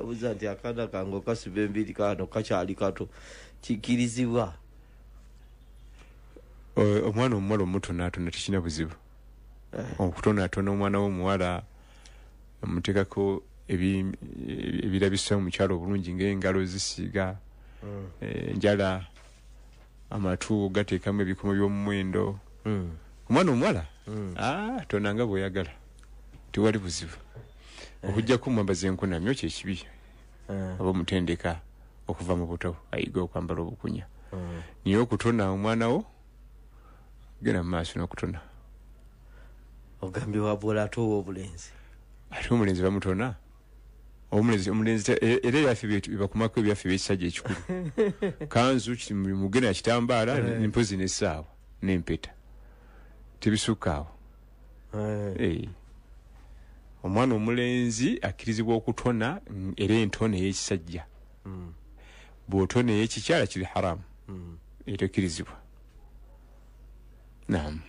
abuuza nti akaana kange okasiba embiri kano kakyali kato kikirizibwa O- omwana omuwala omutonaatona tekirina buzibu Eh. okutonaatona omwana w'omuwala muteekako ebi- ebirabisa mu mukyalo obulungi ngaengalo zisiiga Mm. eh, enjala amatu gateekamu ebikomo by'omumuwendo Mm. omwana omuwala Mm. Ah, tona nga bweyagala tewali buzibu okujjaku mwambaza enkunamyo kyekibi Eh. oba omutendeka okuva mu buto ayiga okwambala obukunya Mm. niye okutona omwana wo genda mu maaso n'okutona ogambye wabwola ate owa obulenzi ate omulenzi bamutona omulenzi omulenzi e- era ebyaffe bibakumako ebyaffe ebyekisajja ekikulu kanzu mugenda kitambaala Eh. empozi n'essaawa n'empeta tebisukka awo Eh. Eh. Omwana omulenzi akkirizibwa okutona era entona ey'ekisajja Mm. bw'otona ey'ekikyala kiri haramu Mm. etekkirizibwa naam